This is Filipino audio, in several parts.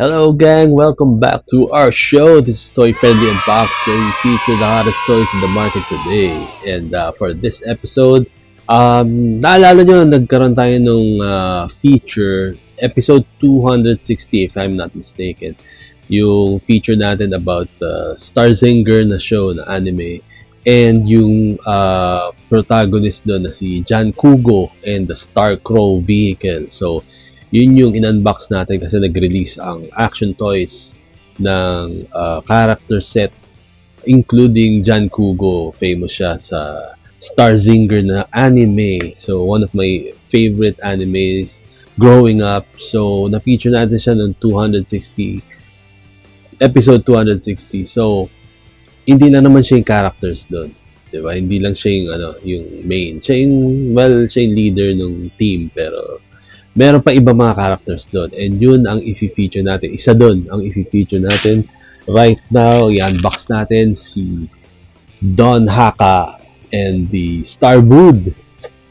Hello gang, welcome back to our show. This is Toy Friendly Unboxed where we feature the hottest toys in the market today. And uh, for this episode, um, naalala nyo, nagkaroon tayo nung uh, feature, episode 260 if I'm not mistaken. Yung feature natin about uh, Starzinger na show na anime and yung uh, protagonist doon na si Jan Kugo and the Star Crow vehicle. So, yun yung in-unbox natin kasi nag-release ang action toys ng uh, character set including Jan Kugo. Famous siya sa Starzinger na anime. So, one of my favorite animes growing up. So, na-feature natin siya noong 260 episode 260. So, hindi na naman siya yung characters doon. 'di ba? Hindi lang siya yung ano, yung main. Siya yung well, siya yung leader ng team pero meron pa iba mga characters doon. And yun ang i-feature natin. Isa doon ang i-feature natin. Right now, i-unbox natin si Don Haka and the Starbood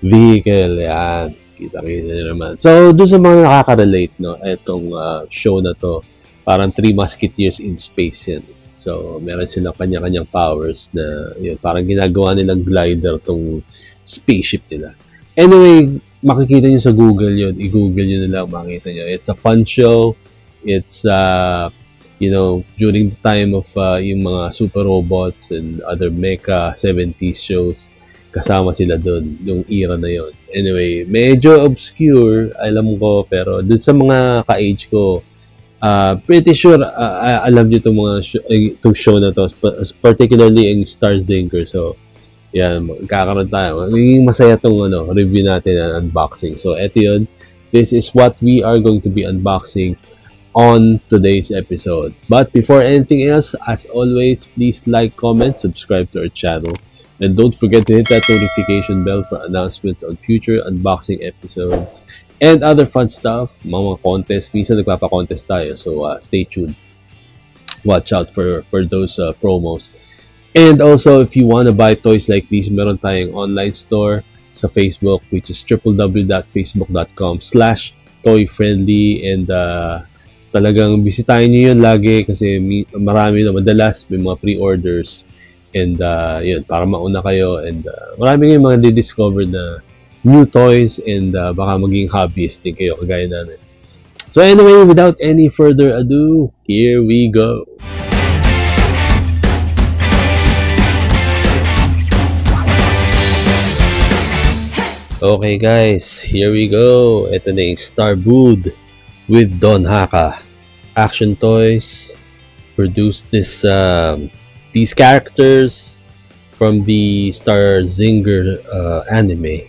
vehicle. Yan. Kita-kita naman. So, doon sa mga nakaka-relate, no, itong uh, show na to, parang Three Musketeers in Space yan. So, meron silang kanya-kanyang powers na, yun, parang ginagawa nilang glider tong spaceship nila. Anyway, makikita nyo sa Google yun. I-Google nyo na lang, makikita nyo. It's a fun show. It's, uh, you know, during the time of uh, yung mga super robots and other mecha 70s shows, kasama sila doon, yung era na yon. Anyway, medyo obscure, alam ko, pero dun sa mga ka-age ko, uh, pretty sure uh, alam niyo itong mga show, itong show na to, particularly in Star Zinker. So, yan, magkakaroon tayo. Magiging masaya tong ano, review natin and unboxing. So, eto yun. This is what we are going to be unboxing on today's episode. But before anything else, as always, please like, comment, subscribe to our channel. And don't forget to hit that notification bell for announcements on future unboxing episodes and other fun stuff, mga contest. Minsan nagpapa-contest tayo, so uh, stay tuned. Watch out for, for those uh, promos. And also, if you want to buy toys like these, meron tayong online store sa Facebook, which is www.facebook.com slash toyfriendly and uh, talagang bisitahin nyo yun lagi kasi marami na madalas may mga pre-orders and uh, yun, para mauna kayo and uh, marami kayong mga di-discover na new toys and uh, baka maging hobbyist din kayo kagaya namin. So anyway, without any further ado, here we go. Okay guys, here we go. Ito na yung with Don Haka. Action Toys produced this um, these characters from the Star Zinger uh, anime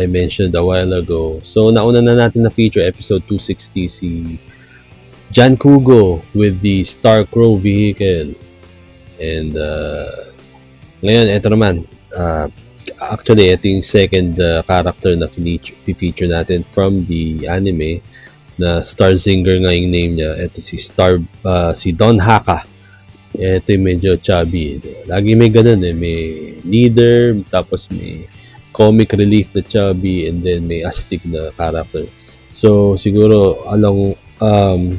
I mentioned a while ago. So nauna na natin na feature episode 260 si Jan Kugo with the Star Crow vehicle. And uh, ngayon, ito naman. Uh, actually, ito yung second uh, character na feature natin from the anime na Star Zinger nga yung name niya. Ito si Star, uh, si Don Haka. Ito yung medyo chubby. Lagi may ganun eh. May leader, tapos may comic relief na chubby, and then may astig na character. So, siguro, along, um,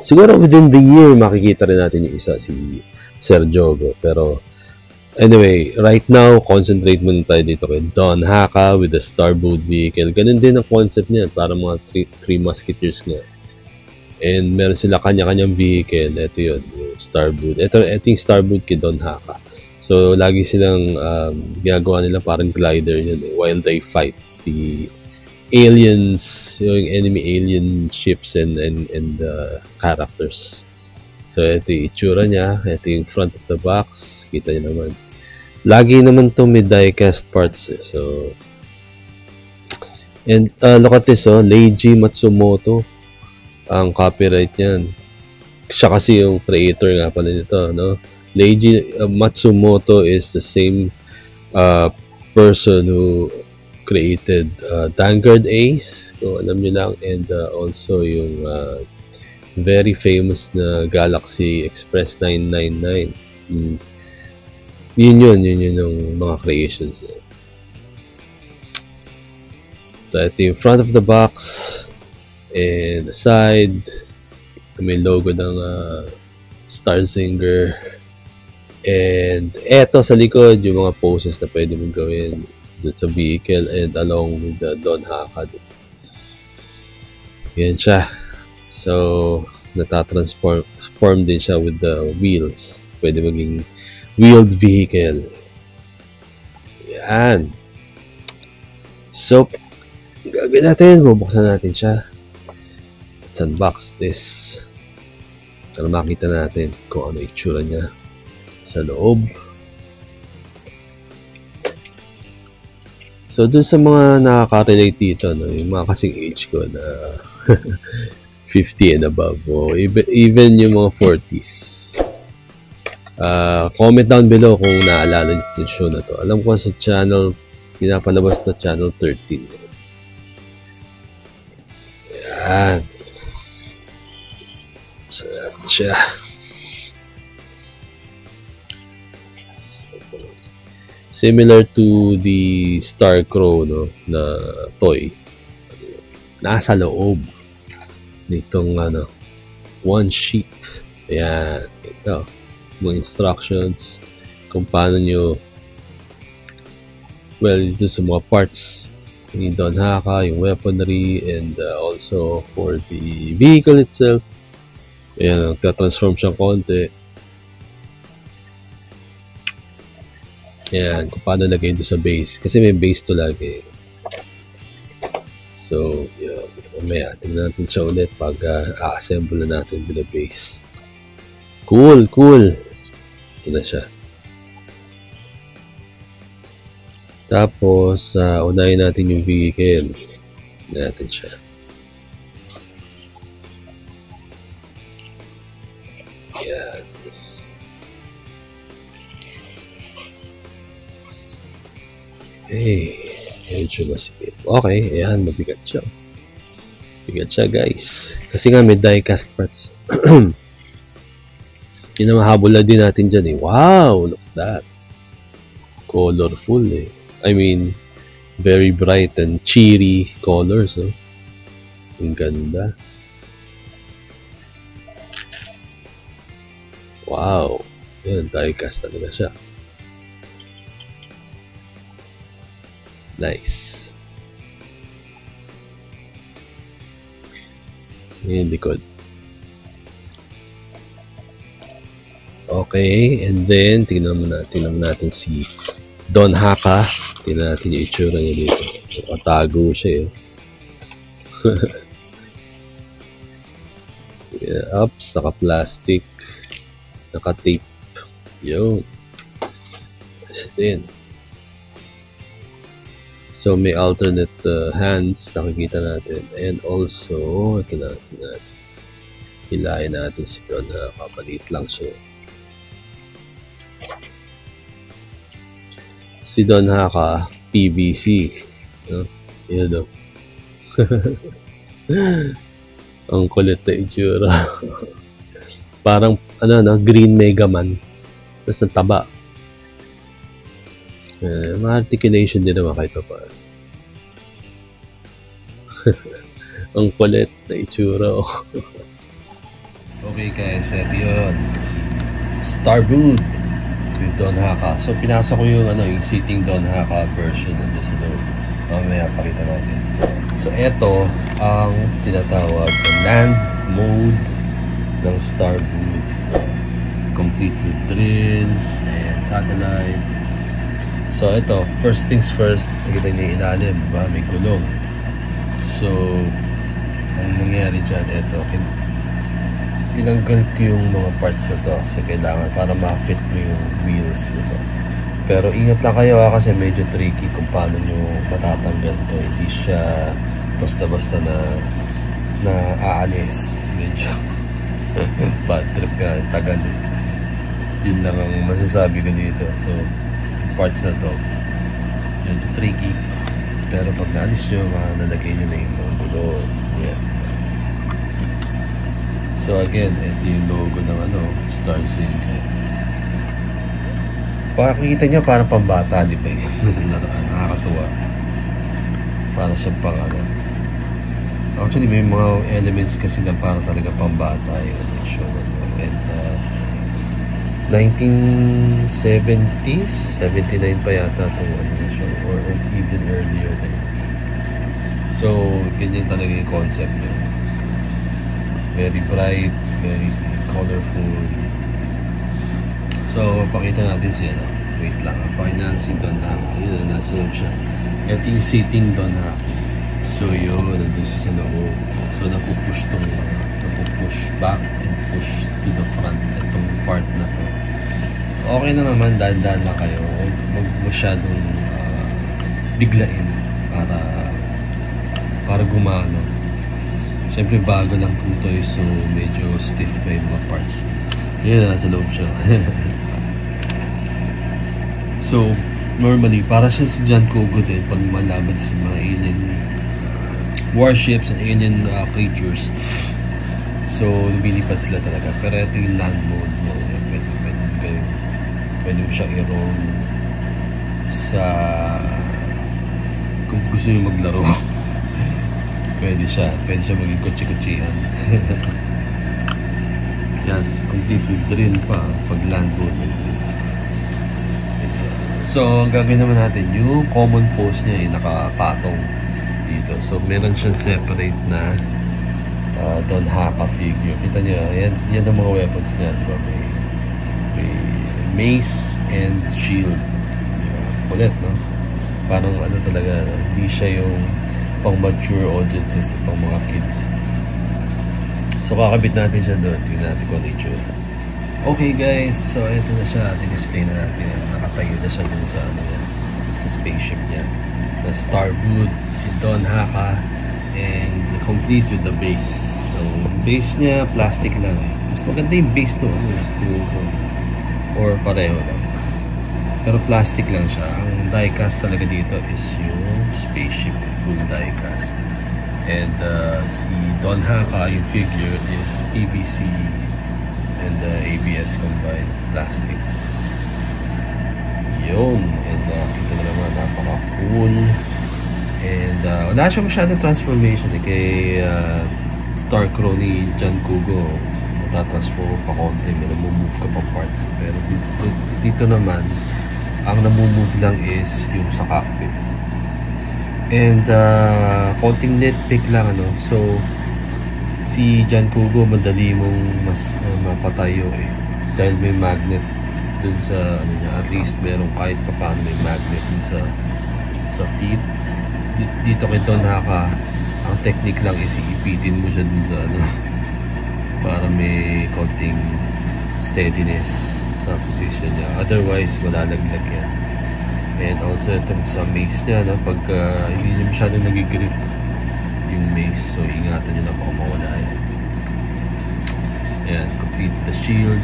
siguro within the year, makikita rin natin yung isa, si Sir Jogo. Pero, Anyway, right now, concentrate muna tayo dito kay Don Haka with the Starboat vehicle. Ganun din ang concept niya, para mga three, three musketeers nga. And meron sila kanya-kanyang vehicle. Ito yun, yung Starboat. Ito, ito yung Starboat kay Don Haka. So, lagi silang um, ginagawa nila parang glider yun eh, while they fight the aliens, yung enemy alien ships and, and, and uh, characters. So, ito yung itsura niya. Ito yung front of the box. Kita niyo naman. Lagi naman to may die-cast parts eh. So, and uh, look at this oh, Leiji Matsumoto ang copyright niyan. Siya kasi yung creator nga pala nito, no? Leiji uh, Matsumoto is the same uh, person who created uh, Vanguard Ace, kung alam niyo lang, and uh, also yung uh, very famous na Galaxy Express 999. Mm yun yun, yun yun yung mga creations niya. So, ito yung front of the box and the side may logo ng uh, Star Singer. And eto sa likod, yung mga poses na pwede mong gawin dun sa vehicle and along with the Don Haka. Yan siya. So, natatransform din siya with the wheels. Pwede maging wheeled vehicle. Yan. So, gagawin natin, bubuksan natin siya. Let's unbox this. Para makita natin kung ano itsura niya sa loob. So, dun sa mga nakaka-relate dito, no, yung mga kasing age ko na 50 and above, o even, even yung mga 40s. Uh, comment down below kung naalala niyo yung show na to. Alam ko sa channel pinapalabas to channel 13. Yan. Siya. Similar to the Star Crow no, na toy. Nasa loob nitong ano, one sheet. Ayan. Ito. Mga instructions kung paano nyo well, dun sa mga parts ni Don Haka, yung weaponry, and uh, also for the vehicle itself. Ayan, nagtatransform siyang konti. Ayan, kung paano lagay ito sa base. Kasi may base to lagi. So, yun. Mamaya, tingnan natin siya ulit pag uh, a-assemble na natin the base. Cool, cool. Ito na siya. Tapos, uh, unahin natin yung vehicle. natin siya. Yan. Okay. Medyo masikip. Okay, ayan, mabigat siya. Mabigat siya, guys. Kasi nga may die-cast parts. Yun ang mahabula din natin dyan eh. Wow! Look that. Colorful eh. I mean, very bright and cheery colors. Oh. Ang ganda. Wow. Yan, diecast talaga siya. Nice. Yan, likod. Okay, and then tingnan mo natin, tingnan natin si Don Haka. Tingnan natin yung itsura niya dito. Nakatago siya eh. yeah, ups, naka-plastic. Naka-tape. Yun. Yes, din. So, may alternate uh, hands nakikita natin. And also, ito na, ito na. Hilahin natin si Don Haka. Palit lang siya. Si Don Haka PVC. No? Yun no? Ang kulit na itsura. Parang, ano, no, Green Mega Man. Tapos ang taba. Eh, ma-articulation din naman kahit pa Ang kulit na itsura. Oh. okay guys, ito yun. Starboot with Don Haka. So, pinasok ko yung, ano, yung seating Don Haka version ng sa loob. Mamaya pakita natin. So, ito ang tinatawag land mode ng Starboot. Complete with drills and satellite. So, ito, first things first, nakita niyo ilalim, ba? May gulong. So, ang nangyari dyan, ito, tinanggal ko yung mga parts na to kasi kailangan para ma-fit mo yung wheels nito pero ingat lang kayo ha kasi medyo tricky kung paano nyo matatanggal to. Hindi siya basta-basta na na aalis. Medyo bad trip ka tagal eh. Yun lang ang masasabi ko dito. So parts na to medyo tricky. Pero pag naalis nyo nalagay nyo na yung mga gulo. Yeah So again, ito yung logo ng ano, Star Sync. Pakikita niya parang pambata, di ba? Nakakatuwa. Para siya pang ano, Actually, may mga elements kasi na para talaga pambata yung show na to. And uh, 1970s, 79 pa yata itong ano show, or even earlier. So, ganyan talaga yung concept niya. Very bright, very colorful. So, pakita natin siya. No? Wait lang. Pakita natin si Don Haka. Yun na, nasa loob siya. Ito yung sitting Don Haka. So yun, nandun siya sa loob. So napupush tong, napupush back and push to the front itong part na to. Okay na naman, dahan-dahan lang kayo. Huwag masyadong uh, biglain para para gumana. Siyempre bago lang itong toy so medyo stiff pa yung mga parts. Yan, nasa loob siya. so, normally, para siya si John Kogo din pag malaban sa mga alien warships and alien uh, creatures. So, lumilipad sila talaga. Pero ito yung land mode mo. Pwede, pwede, pwede, pwede mo siya i-roll sa kung gusto nyo maglaro. pwede siya. Pwede siya maging kutsi-kutsihan. Yan, complete drill pa pag land mode. So, ang gagawin naman natin, yung common pose niya ay nakapatong dito. So, meron siyang separate na uh, Don Haka figure. Kita niyo, yan, yan ang mga weapons niya, di ba? May, may mace and shield. Diba? Kulit, no? Parang ano talaga, hindi siya yung pang mature audiences, pang mga kids. So, kakabit natin siya doon. Tingnan natin kung ano. Okay guys, so ito na siya. Din-display na natin. Nakatayo na siya dun sa, ano, yan, sa spaceship niya the Starwood, si Don Haka, and complete with the base. So, base niya, plastic lang. Mas maganda yung base to, ano, tingin. Or pareho lang. Pero plastic lang siya. Ang diecast talaga dito is yung spaceship, full diecast. And uh, si Don Haka, yung figure, is PVC and uh, ABS combined plastic. Yun. And uh, kita na naman napaka cool and uh, wala siya masyadong transformation eh, kay uh, Star Crow ni John Kugo matatransform pa konti may namumove ka pa parts. Pero dito, dito naman ang namumove lang is yung sa cockpit. And uh, konting nitpick lang ano. So si John Kugo madali mong mas uh, mapatayo eh. Dahil may magnet dun sa ano niya, at least meron kahit pa paano may magnet dun sa sa feet. Dito kay Don Haka ang technique lang is iipitin mo siya dun sa ano para may konting steadiness sa position niya otherwise malalaglag yan and also itong sa mace niya no, pag uh, hindi niya masyadong nagigrip yung mace so ingatan niyo na baka mawala yan yan complete the shield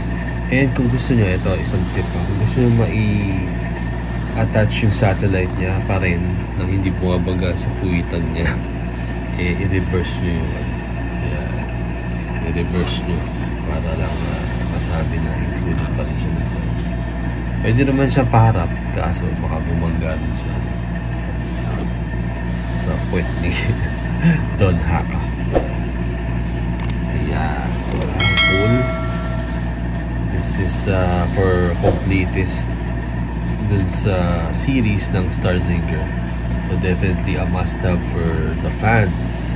And kung gusto nyo, ito isang tip pa. Kung gusto nyo mai-attach yung satellite niya pa rin nang hindi bumabaga sa puwitan niya, eh, i-reverse nyo yung. Yeah, i-reverse nyo para lang uh, masabi na included pa rin siya sa Pwede naman siya paharap kaso baka bumangga din sa sa, sa puwet ni Don Haka. Ayan. Wala. Cool. This is uh, for completist dun sa series ng Starzinger. So definitely a must-have for the fans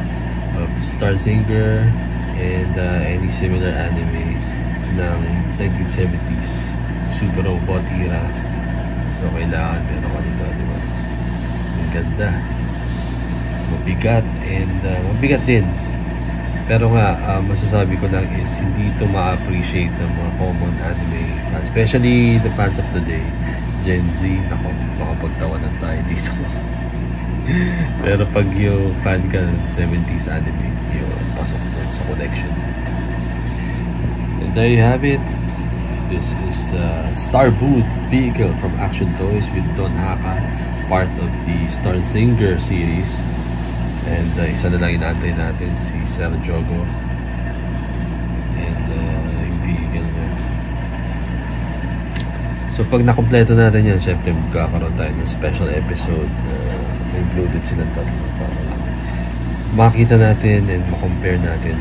of Starzinger and uh, any similar anime ng 1970s Super Robot era. So kailangan meron ka nito, di ba? Ang ganda. Mabigat and uh, mabigat din pero nga, uh, masasabi ko lang is hindi ito ma-appreciate ng mga common anime fans. Especially the fans of today. Gen Z, nako, makapagtawanan tayo dito. Pero pag yung fan ka ng 70s anime, yun, pasok mo sa collection. There you have it. This is uh, Starboot vehicle from Action Toys with Don Haka, part of the Star Singer series. And uh, isa na lang inantay natin si Sir Jogo. And uh, yung vehicle niya. So pag nakompleto natin yan, syempre magkakaroon tayo ng special episode na uh, included silang tatlo para makita natin and makompare natin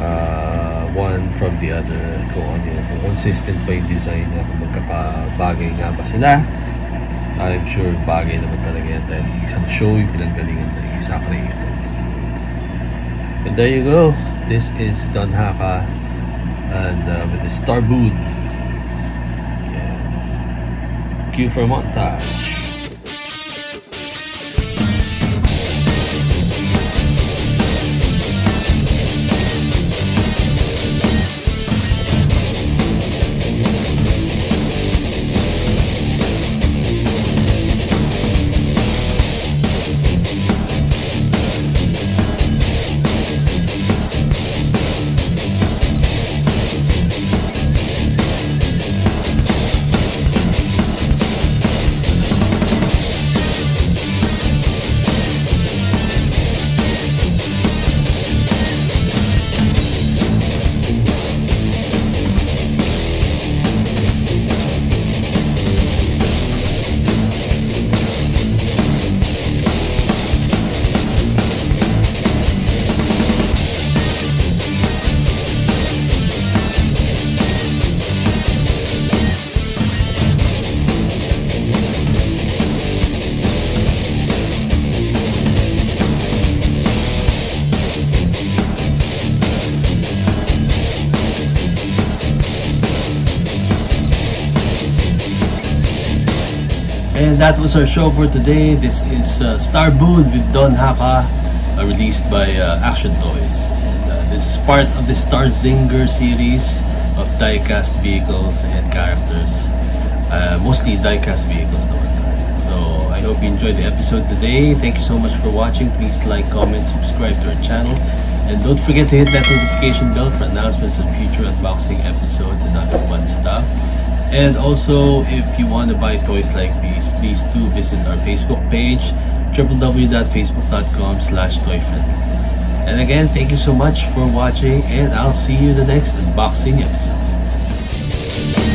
uh, one from the other kung ano yun, kung consistent ba yung design niya, kung magkakabagay nga ba sila I'm sure bagay naman talaga yan. Dahil isang show yung pinanggalingan ng isa creator and there you go. This is Don Haka and uh, with the Star Boot yeah. cue for montage that was our show for today. This is uh, Star Boon with Don Haka, uh, released by uh, Action Toys. And uh, this is part of the Star Zinger series of diecast vehicles and characters. Uh, mostly diecast vehicles. So I hope you enjoyed the episode today. Thank you so much for watching. Please like, comment, subscribe to our channel. And don't forget to hit that notification bell for announcements of future unboxing episodes and other fun stuff. And also, if you want to buy toys like these, please do visit our Facebook page, www.facebook.com slash toyfriendly. And again, thank you so much for watching, and I'll see you in the next unboxing episode.